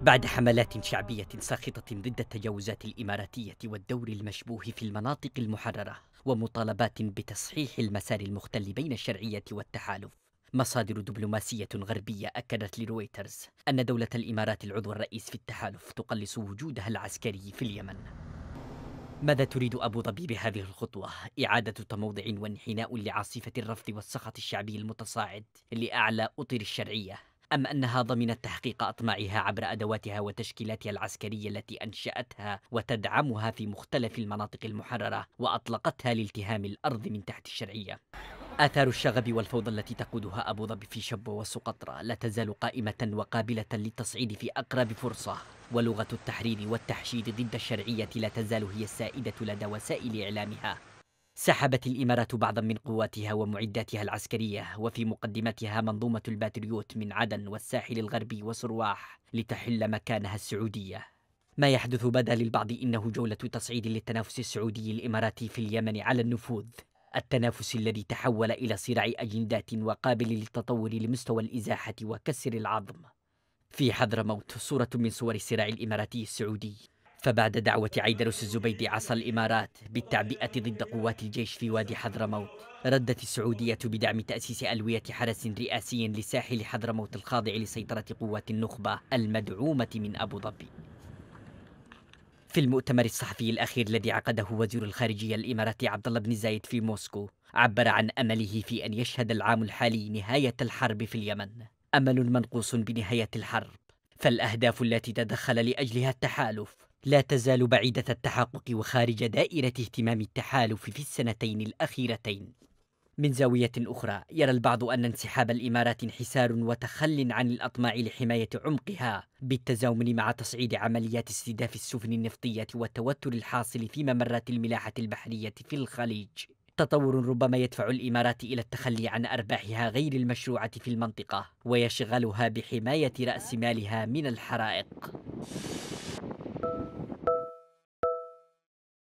بعد حملات شعبية ساخطة ضد التجاوزات الإماراتية والدور المشبوه في المناطق المحررة ومطالبات بتصحيح المسار المختل بين الشرعية والتحالف. مصادر دبلوماسية غربية أكدت لرويترز أن دولة الإمارات العضو الرئيس في التحالف تقلص وجودها العسكري في اليمن. ماذا تريد أبو ظبي بهذه الخطوة؟ إعادة تموضع وانحناء لعاصفة الرفض والسخط الشعبي المتصاعد لأعلى أطر الشرعية. أم أنها ضمنت تحقيق أطماعها عبر أدواتها وتشكيلاتها العسكرية التي أنشأتها وتدعمها في مختلف المناطق المحررة وأطلقتها لالتهام الأرض من تحت الشرعية. آثار الشغب والفوضى التي تقودها أبو ظبي في شبوة وسقطرى لا تزال قائمة وقابلة للتصعيد في أقرب فرصة. ولغة التحرير والتحشيد ضد الشرعية لا تزال هي السائدة لدى وسائل إعلامها. سحبت الإمارات بعضا من قواتها ومعداتها العسكرية وفي مقدمتها منظومة الباتريوت من عدن والساحل الغربي وسرواح لتحل مكانها السعودية. ما يحدث بدا للبعض إنه جولة تصعيد للتنافس السعودي الإماراتي في اليمن على النفوذ. التنافس الذي تحول إلى صراع أجندات وقابل للتطور لمستوى الإزاحة وكسر العظم. في حضرموت صورة من صور الصراع الإماراتي السعودي. فبعد دعوة عيدروس الزبيدي عصى الإمارات بالتعبئة ضد قوات الجيش في وادي حضرموت. ردت السعودية بدعم تأسيس ألوية حرس رئاسي لساحل حضرموت الخاضع لسيطرة قوات النخبة المدعومة من أبو ظبي. في المؤتمر الصحفي الأخير الذي عقده وزير الخارجية الإماراتي عبد الله بن زايد في موسكو عبر عن أمله في أن يشهد العام الحالي نهاية الحرب في اليمن. أمل منقوص بنهاية الحرب فالأهداف التي تدخل لأجلها التحالف لا تزال بعيدة التحقق وخارج دائرة اهتمام التحالف في السنتين الأخيرتين. من زاوية أخرى يرى البعض أن انسحاب الإمارات انحسار وتخل عن الأطماع لحماية عمقها بالتزامن مع تصعيد عمليات استهداف السفن النفطية والتوتر الحاصل في ممرات الملاحة البحرية في الخليج. تطور ربما يدفع الإمارات إلى التخلي عن أرباحها غير المشروعة في المنطقة ويشغلها بحماية رأس مالها من الحرائق.